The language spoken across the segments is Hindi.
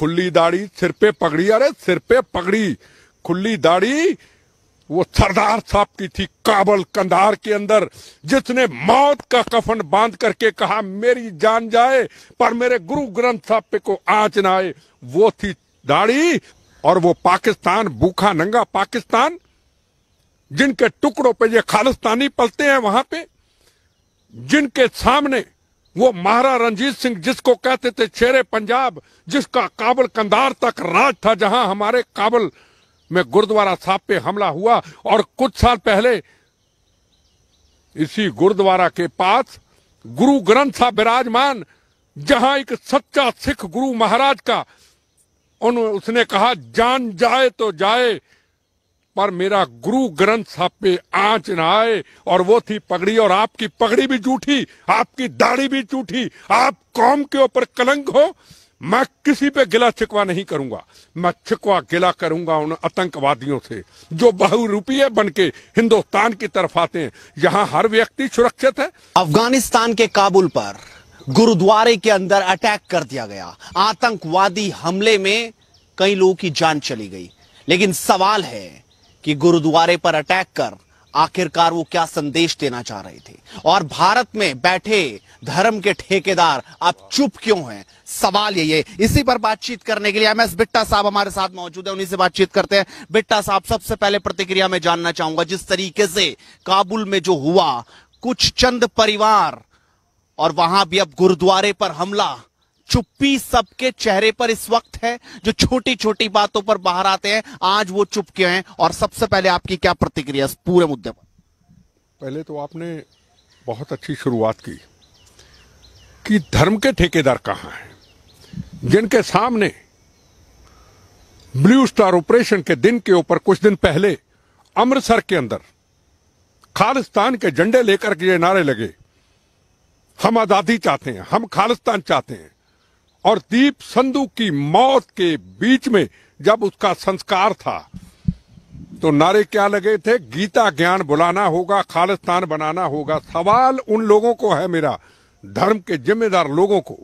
खुली दाढ़ी, सिर पे पगड़ी, अरे सिर पे पगड़ी, खुली दाढ़ी, वो सरदार साहब की थी काबल कंधार के अंदर, जिसने मौत का कफन बाँध करके कहा, मेरी जान जाए, पर मेरे गुरु ग्रंथ साहब पे को आँच ना आए। वो थी दाढ़ी, और वो पाकिस्तान, भूखा नंगा पाकिस्तान, जिनके टुकड़ों पे ये खालिस्तानी पलते हैं वहाँ पे, जिनके सामने वो महारा रंजीत सिंह जिसको कहते थे शेरे पंजाब, जिसका काबल कंधार तक राज था जहाँ हमारे काबल में गुरुद्वारा साहब पे हमला हुआ और कुछ साल पहले इसी गुरुद्वारा के पास गुरु ग्रंथ साहब विराजमान, जहाँ एक सच्चा सिख गुरु महाराज का, उन, उसने कहा, जान जाए तो जाए पर मेरा गुरु ग्रंथ साहब पे आँच न आए, और वो थी पगड़ी, और आपकी पगड़ी भी झूठी आपकी दाढ़ी भी झूठी आप कौम के ऊपर कलंक हो, मैं किसी पे गिला छिकवा नहीं करूँगा। मैं छिकवा गिला करूँगा उन आतंकवादियों से, जो बहुरूपीय बन के हिंदुस्तान की तरफ़ आते हैं। यहाँ हर व्यक्ति सुरक्षित है। अफ़गानिस्तान के काबुल पर गुरुद्वारे के अंदर अटैक कर दिया गया। आतंकवादी हमले में कई लोगों की जान चली गई। लेकिन सवाल है कि गुरुद्वारे पर अटैक कर आखिरकार वो क्या संदेश देना चाह रहे थे। और भारत में बैठे धर्म के ठेकेदार अब चुप क्यों हैं? सवाल यही है इसी पर बातचीत करने के लिए एम एस बिट्टा साहब हमारे साथ मौजूद है। उन्हीं से बातचीत करते हैं। बिट्टा साहब, सबसे पहले प्रतिक्रिया में जानना चाहूँगा, जिस तरीके से काबुल में जो हुआ, कुछ चंद परिवार और वहाँ भी अब गुरुद्वारे पर हमला चुप्पी सबके चेहरे पर इस वक्त है, जो छोटी छोटी बातों पर बाहर आते हैं, आज वो चुप क्यों हैं? और सबसे पहले आपकी क्या प्रतिक्रिया इस पूरे मुद्दे पर? पहले तो आपने बहुत अच्छी शुरुआत की कि धर्म के ठेकेदार कहाँ हैं? जिनके सामने ब्लू स्टार ऑपरेशन के दिन के ऊपर कुछ दिन पहले अमृतसर के अंदर खालिस्तान के झंडे लेकर के ये नारे लगे। हम आज़ादी चाहते हैं, हम खालिस्तान चाहते हैं। और दीप संधु की मौत के बीच में जब उसका संस्कार था तो नारे क्या लगे थे? गीता ज्ञान बुलाना होगा, खालिस्तान बनाना होगा। सवाल उन लोगों को है मेरा, धर्म के जिम्मेदार लोगों को,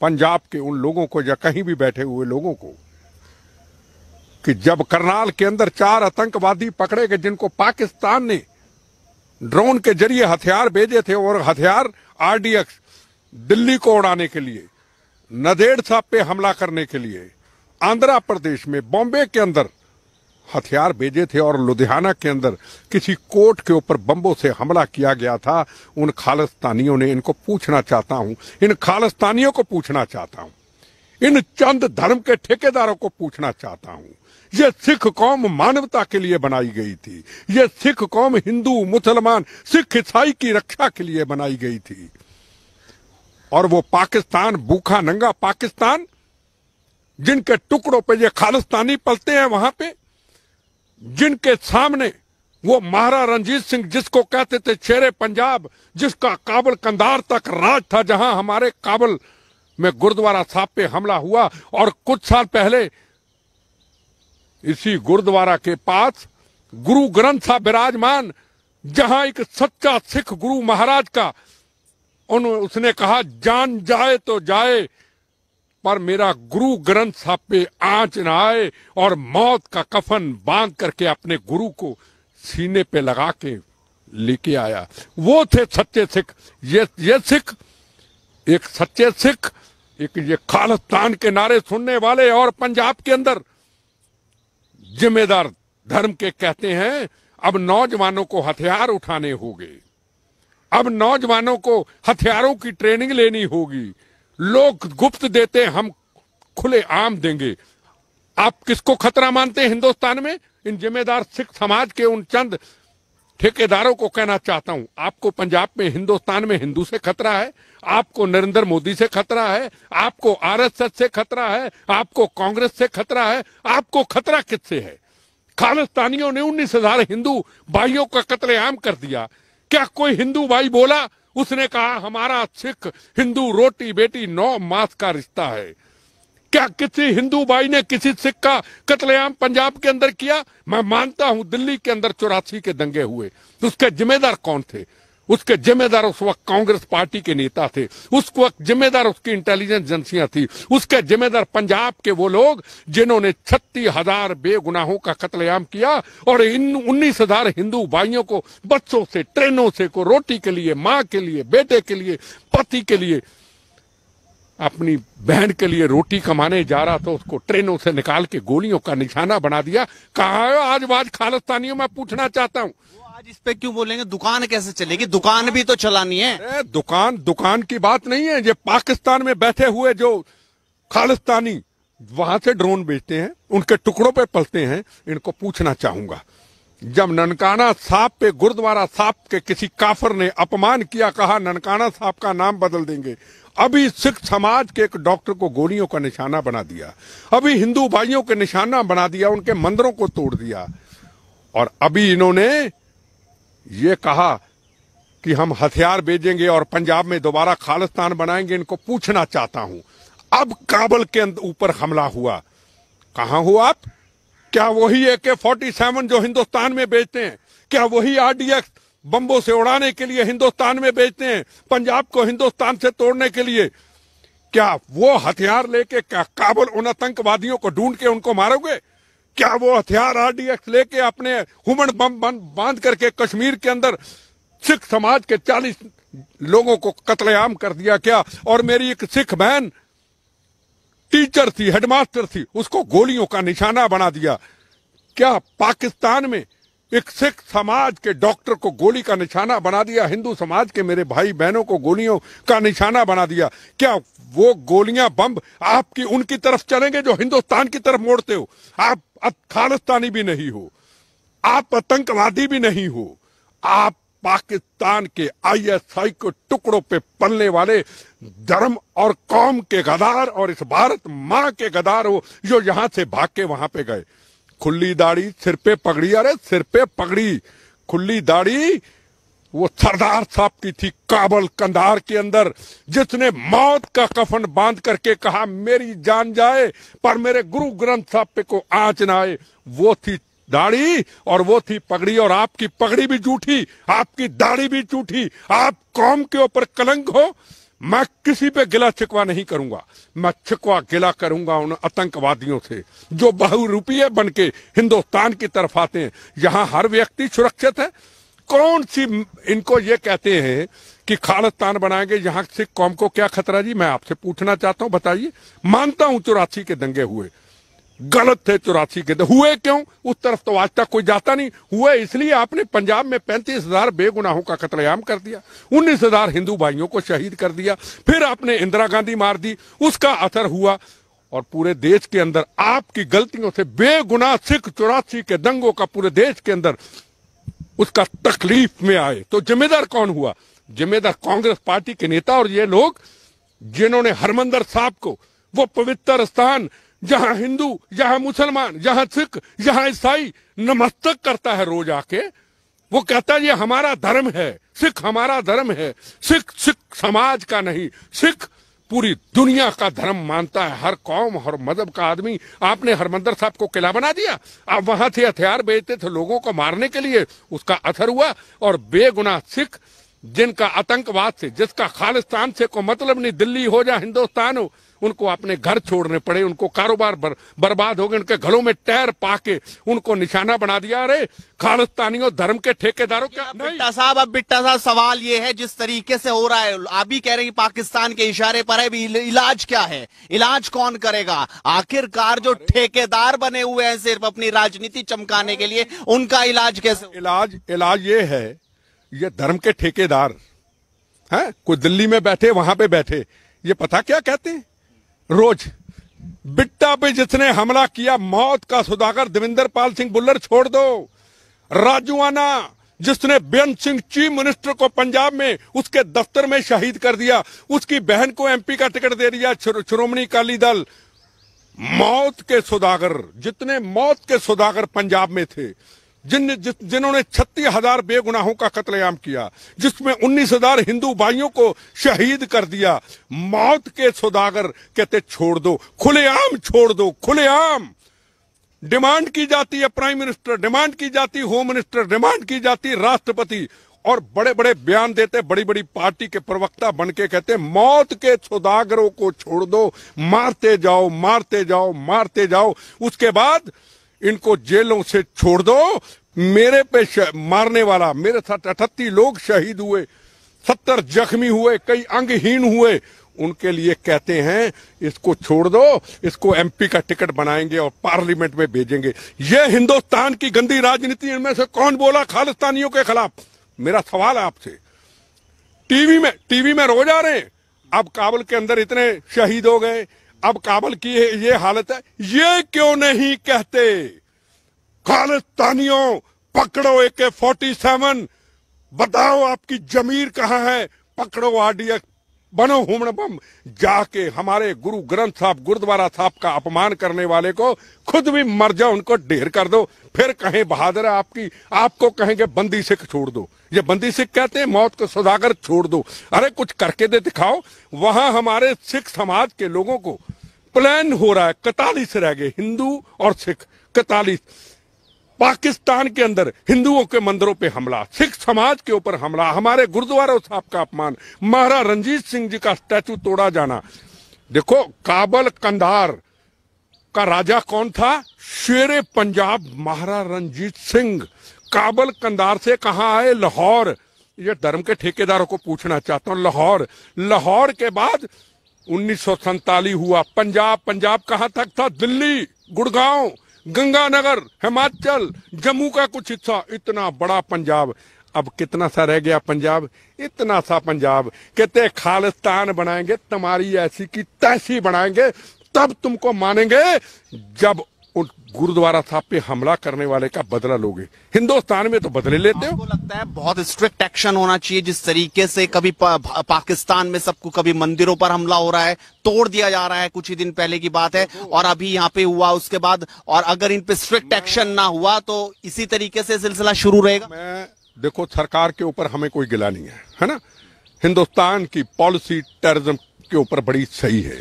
पंजाब के उन लोगों को या कहीं भी बैठे हुए लोगों को, कि जब करनाल के अंदर चार आतंकवादी पकड़े गए, जिनको पाकिस्तान ने ड्रोन के ज़रिए हथियार भेजे थे, और हथियार आरडीएक्स दिल्ली को उड़ाने के लिए नदेड़ साहब पे हमला करने के लिए आंध्र प्रदेश में बॉम्बे के अंदर हथियार भेजे थे और लुधियाना के अंदर किसी कोर्ट के ऊपर बम्बों से हमला किया गया था। उन खालिस्तानियों ने इनको पूछना चाहता हूँ। इन खालिस्तानियों को पूछना चाहता हूँ। इन चंद धर्म के ठेकेदारों को पूछना चाहता हूँ। ये सिख कौम मानवता के लिए बनाई गई थी। ये सिख कौम हिंदू, मुसलमान, सिख ईसाई की रक्षा के लिए बनाई गई थी। और वो पाकिस्तान भूखा नंगा पाकिस्तान, जिनके टुकड़ों पे ये खालिस्तानी पलते हैं वहाँ पे, जिनके सामने वो महारा रंजीत सिंह जिसको कहते थे शेरे पंजाब, जिसका काबल कंधार तक राज था जहाँ हमारे काबल में गुरुद्वारा साहब पे हमला हुआ, और कुछ साल पहले इसी गुरुद्वारा के पास गुरु ग्रंथ साहब विराजमान, जहाँ एक सच्चा सिख गुरु महाराज का उन, उसने कहा, जान जाए तो जाए, पर मेरा गुरु ग्रंथ साहब पे आँच न आए और मौत का कफन बाँध करके अपने गुरु को सीने पे लगा के लेके आया। वो थे सच्चे सिख। ये ये सिख, एक सच्चे सिख, एक ये खालिस्तान के नारे सुनने वाले और पंजाब के अंदर जिम्मेदार धर्म के कहते हैं, अब नौजवानों को हथियार उठाने होंगे। अब नौजवानों को हथियारों की ट्रेनिंग लेनी होगी। लोग गुप्त देते हम खुले आम देंगे। आप किसको खतरा मानते हैं हिंदुस्तान में? इन जिम्मेदार सिख समाज के उन चंद ठेकेदारों को कहना चाहता हूँ। आपको पंजाब में, हिंदुस्तान में हिंदू से खतरा है, आपको नरेंद्र मोदी से खतरा है, आपको आरएसएस से खतरा है, आपको कांग्रेस से खतरा है। आपको खतरा किससे है? खालिस्तानियों ने उन्नीस हज़ार हिंदू भाइयों का कत्लेआम कर दिया। क्या कोई हिंदू भाई बोला? उसने कहा, हमारा सिख हिंदू रोटी बेटी नौ मास का रिश्ता है। क्या किसी हिंदू भाई ने किसी सिख का कतलेआम पंजाब के अंदर किया? मैं मानता हूँ दिल्ली के अंदर चौरासी के दंगे हुए। तो उसके जिम्मेदार कौन थे? उसके जिम्मेदार उस वक्त कांग्रेस पार्टी के नेता थे। उस वक्त जिम्मेदार उसकी इंटेलिजेंस एजेंसियाँ थी। उसके जिम्मेदार पंजाब के वो लोग जिन्होंने छत्तीस हज़ार बेगुनाहों का कत्लेआम किया और इन उन्नीस हज़ार हिंदू भाइयों को बच्चों से, ट्रेनों से, को रोटी के लिए, माँ के लिए, बेटे के लिए, पति के लिए, अपनी बहन के लिए रोटी कमाने जा रहा था, उसको ट्रेनों से निकाल के गोलियों का निशाना बना दिया। कहा आज बाज खालिस्तानियों, में पूछना चाहता हूँ आज इस पे क्यों बोलेंगे, दुकान कैसे चलेगी? दुकान भी तो चलानी है। दुकान दुकान की बात नहीं है। ये पाकिस्तान में बैठे हुए जो खालिस्तानी, वहाँ से ड्रोन बेचते हैं, उनके टुकड़ों पे पलते हैं, इनको पूछना चाहूँगा। जब ननकाना साहब पे, गुरुद्वारा साहब के किसी काफर ने अपमान किया, कहा, ननकाना साहब का नाम बदल देंगे। अभी सिख समाज के एक डॉक्टर को गोलियों का निशाना बना दिया। अभी हिंदू भाइयों के निशाना बना दिया, उनके मंदिरों को तोड़ दिया। और अभी इन्होंने ये कहा कि हम हथियार भेजेंगे और पंजाब में दोबारा खालिस्तान बनाएँगे, इनको पूछना चाहता हूँ। अब काबल के ऊपर हमला हुआ। कहा हो आप? क्या वही ए के फोर्टी सेवन जो हिंदुस्तान में बेचते हैं? क्या वही आरडीएक्स बम्बों से उड़ाने के लिए हिंदुस्तान में बेचते हैं? पंजाब को हिंदुस्तान से तोड़ने के लिए। क्या वो हथियार लेके काबुल उन आतंकवादियों को ढूंढ के उनको मारोगे? क्या वो हथियार आरडीएक्स लेके अपने हुमन बम बाँध करके कश्मीर के अंदर सिख समाज के चालीस लोगों को कत्लेआम कर दिया क्या? और मेरी एक सिख बहन टीचर थी, हेडमास्टर थी, उसको गोलियों का निशाना बना दिया। क्या पाकिस्तान में एक सिख समाज के डॉक्टर को गोली का निशाना बना दिया, हिंदू समाज के मेरे भाई बहनों को गोलियों का निशाना बना दिया। क्या वो गोलियाँ बम आपकी उनकी तरफ़ चलेंगे जो हिंदुस्तान की तरफ़ मोड़ते हो? आप खालिस्तानी भी नहीं हो। आप आतंकवादी भी नहीं हो। आप पाकिस्तान के आईएसआई के टुकड़ों पे पलने वाले धर्म और कौम के गदार और इस भारत माँ के गदार हो, जो यहाँ से भाग के वहाँ पे गए। खुली दाढ़ी, सिर पे पगड़ी, अरे सिर पे पगड़ी, खुली दाढ़ी, वो सरदार साहब की थी काबल कंधार के अंदर, जिसने मौत का कफन बाँध करके कहा, मेरी जान जाए, पर मेरे गुरु ग्रंथ साहब पे को आँच ना आए। वो थी दाढ़ी, और वो थी पगड़ी, और आपकी पगड़ी भी झूठी आपकी दाढ़ी भी झूठी आप कौम के ऊपर कलंक हो मैं किसी पे गिला छिकवा नहीं करूँगा। मैं छिकवा गिला करूँगा उन आतंकवादियों से, जो बहुरूपीय बन के हिंदुस्तान की तरफ़ आते हैं। यहाँ हर व्यक्ति सुरक्षित है। कौन सी इनको ये कहते हैं कि खालिस्तान बनाएँगे, यहाँ सिख कौम को क्या खतरा जी, मैं आपसे पूछना चाहता हूँ, बताइए। मानता हूँ चौरासी के दंगे हुए। गलत थे चौरासी के। दंगे हुए क्यों? उस तरफ़ तो आज तक कोई जाता नहीं। हुए इसलिए आपने पंजाब में पैंतीस हज़ार बेगुनाहों का कत्लेआम कर दिया। उन्नीस हज़ार हिंदू भाइयों को शहीद कर दिया। फिर आपने इंदिरा गांधी मार दी। उसका असर हुआ। और पूरे देश के अंदर आपकी गलतियों से बेगुनाह सिख चौरासी के दंगों का पूरे देश के अंदर उसका तकलीफ़ में आए। तो जिम्मेदार कौन हुआ? जिम्मेदार कांग्रेस पार्टी के नेता और ये लोग, जिन्होंने हरमंदर साहब को, वो पवित्र स्थान जहाँ हिंदू, जहाँ मुसलमान, जहाँ सिख, जहाँ ईसाई नमस्तक करता है रोज आके, वो कहता है, ये हमारा धर्म है, सिख हमारा धर्म है, सिख सिख समाज का नहीं, सिख पूरी दुनिया का धर्म मानता है, हर कौम, हर मज़हब का आदमी, आपने हरमंदर साहब को किला बना दिया, आप वहाँ थे, हथियार बेचते थे लोगों को मारने के लिए, उसका असर हुआ, और बेगुनाह सिख, जिनका आतंकवाद से, जिसका खालिस्तान से को मतलब नहीं, दिल्ली हो या हिंदुस्तान हो उनको अपने घर छोड़ने पड़े उनको कारोबार बर, बर्बाद हो गए उनके घरों में टैर पाके उनको निशाना बना दिया। अरे खालिस्तानियों धर्म के ठेकेदारों नहीं बिट्टा साहब अब बिट्टा साहब सवाल ये है जिस तरीके से हो रहा है आप भी कह रहे हैं पाकिस्तान के इशारे पर है इल- इलाज क्या है? इलाज कौन करेगा? आखिरकार जो ठेकेदार बने हुए हैं सिर्फ़ अपनी राजनीति चमकाने के लिए उनका इलाज कैसे इलाज इलाज ये है ये धर्म के ठेकेदार हैं कोई दिल्ली में बैठे वहाँ पे बैठे ये पता क्या कहते हैं? रोज बिट्टा पे जिसने हमला किया, मौत का सुदागर देवेंद्र पाल सिंह बुल्लर छोड़ दो। राजूआना, जिसने बेअंत सिंह चीफ मिनिस्टर को पंजाब में, उसके दफ्तर में शहीद कर दिया, उसकी बहन को एमपी का टिकट दे दिया श्रो- श्रोमणी अकाली दल। मौत के सौदागर जितने मौत के सौदागर पंजाब में थे जिन जिन्होंने छत्तीस हज़ार बेगुनाहों का कत्लेआम किया, जिसमें उन्नीस हज़ार हिंदू भाइयों को शहीद कर दिया, मौत के सौदागर कहते, छोड़ दो, खुलेआम छोड़ दो, खुलेआम! डिमांड की जाती है प्राइम मिनिस्टर, डिमांड की जाती होम मिनिस्टर, डिमांड की जाती राष्ट्रपति, और बड़े बड़े बयान देते बड़ी बड़ी पार्टी के प्रवक्ता बन के कहते, मौत के सौदागरों को छोड़ दो, मारते जाओ मारते जाओ मारते जाओ। उसके बाद इनको जेलों से छोड़ दो। मेरे पे मारने वाला, मेरे साथ अठत्ती लोग शहीद हुए, सत्तर जख्मी हुए, कई अंगहीन हुए। उनके लिए कहते हैं, इसको छोड़ दो, इसको एमपी का टिकट बनाएँगे और पार्लियामेंट में भेजेंगे। ये हिंदुस्तान की गंदी राजनीति, इनमें से कौन बोला खालिस्तानियों के खिलाफ? मेरा सवाल है आपसे। टीवी में टीवी में रोज आ रहे हैं। अब काबुल के अंदर इतने शहीद हो गए अब काबल की ये हालत है। ये क्यों नहीं कहते? खालिस्तानियों, पकड़ो ए के फोर्टी सेवन। बताओ आपकी जमीर कहाँ है? पकड़ो आरडीएक्स बनो हुमण बम जाके हमारे गुरु ग्रंथ साहब, गुरुद्वारा साहब का अपमान करने वाले को खुद भी मर जाओ, उनको ढेर कर दो। फिर कहें, बहादुर आपकी, आपको कहेंगे, बंदी सिख छोड़ दो। ये बंदी सिख कहते हैं, मौत को सौदागर छोड़ दो। अरे, कुछ करके दे, दिखाओ। वहाँ हमारे सिख समाज के लोगों को प्लान हो रहा है, कतालीस रह गए, हिंदू और सिख, कतालीस। पाकिस्तान के अंदर हिंदुओं के मंदिरों पे हमला, सिख समाज के ऊपर हमला, हमारे गुरुद्वारा साहब का अपमान, महाराज रंजीत सिंह जी का स्टैचू तोड़ा जाना। देखो, काबल कंधार का राजा कौन था? शेर पंजाब महाराज रंजीत सिंह। काबल कंधार से कहा आए? लाहौर। ये धर्म के ठेकेदारों को पूछना चाहता हूँ, लाहौर। लाहौर के बाद उन्नीस हुआ, पंजाब पंजाब कहाँ तक था? दिल्ली, गुड़गांव। गंगानगर, हिमाचल, जम्मू का कुछ हिस्सा, इतना बड़ा पंजाब। अब कितना सा रह गया पंजाब? इतना सा पंजाब। कहते खालिस्तान बनाएँगे, तुम्हारी ऐसी की तैसी बनाएँगे, तब तुमको मानेंगे जब गुरुद्वारा साहब पे हमला करने वाले का बदला लोगे। हिंदुस्तान में तो बदले लेते हो। लगता है बहुत स्ट्रिक्ट एक्शन होना चाहिए जिस तरीके से कभी पा, पाकिस्तान में सबको कभी मंदिरों पर हमला हो रहा है तोड़ दिया जा रहा है कुछ ही दिन पहले की बात है और अभी यहाँ पे हुआ उसके बाद और अगर इन पे स्ट्रिक्ट एक्शन ना हुआ तो इसी तरीके से सिलसिला शुरू रहेगा। मैं देखो सरकार के ऊपर हमें कोई गिला नहीं है है ना? हिंदुस्तान की पॉलिसी टेररिज्म के ऊपर बड़ी सही है।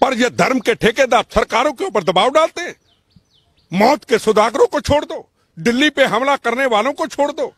पर यह धर्म के ठेकेदार सरकारों के ऊपर दबाव डालते हैं। मौत के सुधागरों को छोड़ दो। दिल्ली पे हमला करने वालों को छोड़ दो।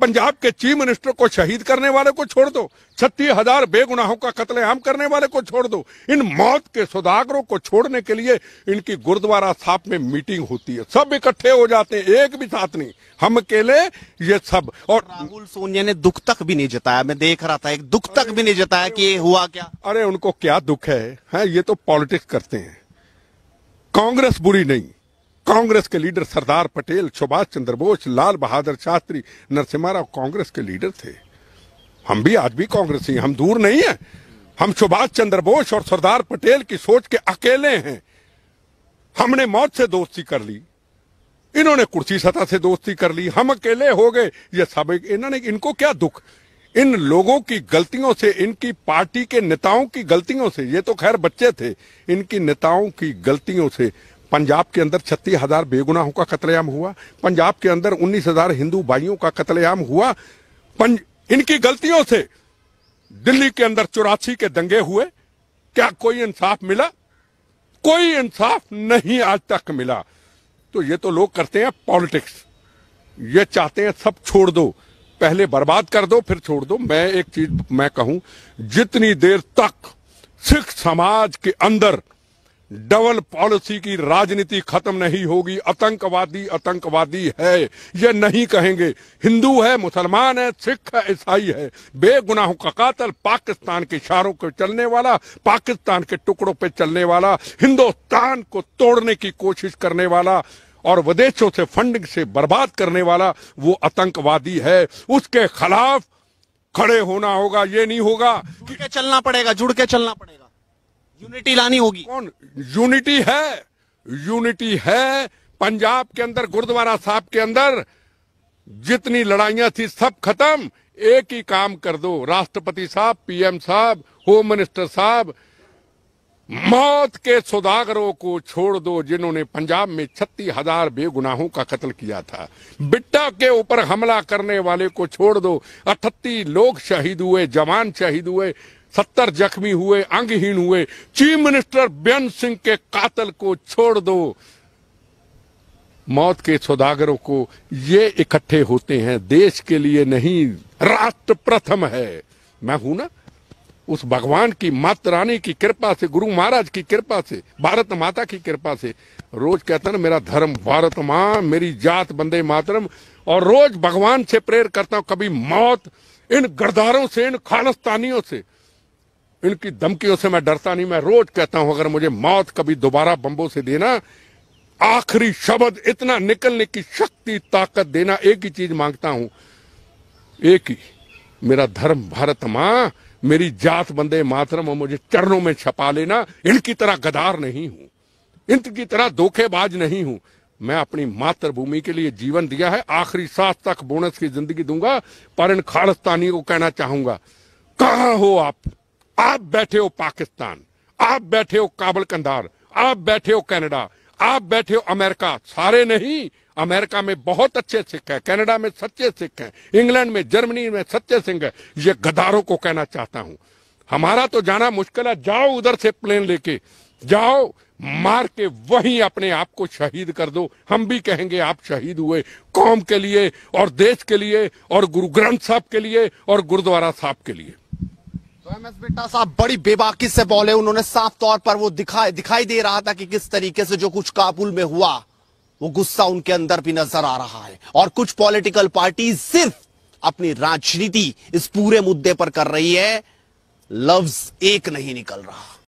पंजाब के चीफ मिनिस्टर को शहीद करने वाले को छोड़ दो। छत्तीस हज़ार बेगुनाहों का कत्लेआम करने वाले को छोड़ दो। इन मौत के सुधागरों को छोड़ने के लिए इनकी गुरुद्वारा साहब में मीटिंग होती है। सब इकट्ठे हो जाते हैं एक भी साथ नहीं। हम अकेले ये सब। और राहुल सोनिया ने दुख तक भी नहीं जताया। मैं देख रहा था एक दुख तक भी नहीं जताया कि ये हुआ क्या। अरे उनको क्या दुख है, है? ये तो पॉलिटिक्स करते हैं। कांग्रेस बुरी नहीं। कांग्रेस के लीडर सरदार पटेल, सुभाष चंद्र बोस, लाल बहादुर शास्त्री, नरसिम्हा राव कांग्रेस के लीडर थे। हम भी आज भी कांग्रेस ही, हम दूर नहीं है। हम सुभाष चंद्र बोस और सरदार पटेल की सोच के अकेले हैं। हमने मौत से दोस्ती कर ली, इन्होंने कुर्सी सतह से दोस्ती कर ली, हम अकेले हो गए। ये सब इन्होंने, इनको क्या दुख? इन लोगों की गलतियों से, इनकी पार्टी के नेताओं की गलतियों से, ये तो खैर बच्चे थे, इनकी नेताओं की गलतियों से पंजाब के अंदर छत्तीस हज़ार बेगुनाहों का कत्लेआम हुआ पंजाब के अंदर उन्नीस हज़ार हिंदू भाइयों का कत्लेआम हुआ। पंज, इनकी गलतियों से दिल्ली के अंदर चौरासी के दंगे हुए। क्या कोई इंसाफ मिला? कोई इंसाफ नहीं आज तक मिला। तो ये तो लोग करते हैं पॉलिटिक्स। ये चाहते हैं सब छोड़ दो। पहले बर्बाद कर दो फिर छोड़ दो। मैं एक चीज़ मैं कहूँ जितनी देर तक सिख समाज के अंदर डबल पॉलिसी की राजनीति खत्म नहीं होगी। आतंकवादी आतंकवादी है, ये नहीं कहेंगे। हिंदू है, मुसलमान है, सिख है, ईसाई है। बेगुनाहों का कातल पाकिस्तान के इशारों पे चलने वाला, पाकिस्तान के टुकड़ों पे चलने वाला, हिंदुस्तान को तोड़ने की कोशिश करने वाला और विदेशों से फंडिंग से बर्बाद करने वाला वो आतंकवादी है। उसके खिलाफ खड़े होना होगा, ये नहीं होगा कि चलना पड़ेगा, जुड़ के चलना पड़ेगा। यूनिटी लानी होगी। कौन? यूनिटी है। यूनिटी है पंजाब के अंदर, गुरुद्वारा साहब के अंदर। जितनी लड़ाइयाँ थी सब खत्म। एक ही काम कर दो, राष्ट्रपति साहब, पीएम साहब, होम मिनिस्टर साहब। मौत के सौदागरों को छोड़ दो जिन्होंने पंजाब में छत्तीस हज़ार बेगुनाहों का कत्ल किया था। बिट्टा के ऊपर हमला करने वाले को छोड़ दो। अठत्ती लोग शहीद हुए, जवान शहीद हुए। सत्तर जख्मी हुए, अंगहीन हुए। चीफ मिनिस्टर बेन सिंह के कातल को छोड़ दो। मौत के सौदागरों को ये इकट्ठे होते हैं। देश के लिए नहीं, राष्ट्र प्रथम है। मैं हूँ ना, उस भगवान की मात रानी की कृपा से, गुरु महाराज की कृपा से, भारत माता की कृपा से, रोज कहता ना, मेरा धर्म भारत माँ, मेरी जात बंदे मातरम, और रोज भगवान से प्रेयर करता हूँ। कभी मौत इन गरदारों से, इन खालिस्तानियों से। इनकी धमकियों से मैं डरता नहीं, मैं रोज कहता हूँ, अगर मुझे मौत कभी दोबारा बम्बों से देना, आखिरी शब्द इतना निकलने की शक्ति, ताकत देना, एक ही चीज़ माँगता हूँ, एक ही, मेरा धर्म भारत माँ, मेरी जात बंदे मातरम, और मुझे चरणों में छपा लेना, इनकी तरह गदार नहीं हूँ, इनकी तरह धोखेबाज नहीं हूँ। मैं अपनी मातृभूमि के लिए जीवन दिया है, आखिरी सांस तक बोनस की ज़िंदगी दूँगा, पर इन खालिस्तानियों को कहना चाहूँगा, कहा हो आप? आप बैठे हो पाकिस्तान, आप बैठे हो काबल कंधार, आप बैठे हो कनाडा, आप बैठे हो अमेरिका। सारे नहीं, अमेरिका में बहुत अच्छे सिख हैं, कनाडा में सच्चे सिख हैं, इंग्लैंड में, जर्मनी में सच्चे सिख हैं। ये गदारों को कहना चाहता हूँ। हमारा तो जाना मुश्किल है, जाओ उधर से प्लेन लेके, जाओ, मार के वहीं अपने आप को शहीद कर दो। हम भी कहेंगे, आप शहीद हुए कौम के लिए और देश के लिए और गुरु ग्रंथ साहब के लिए और गुरुद्वारा साहब के लिए। बिट्टा साहब, बड़ी बेबाकी से बोले, उन्होंने साफ़ तौर पर वो दिखाई दिखाई दे रहा था कि किस तरीके से जो कुछ काबुल में हुआ, वो गुस्सा उनके अंदर भी नज़र आ रहा है। और कुछ पॉलिटिकल पार्टी सिर्फ़ अपनी राजनीति इस पूरे मुद्दे पर कर रही है, लफ्ज एक नहीं निकल रहा।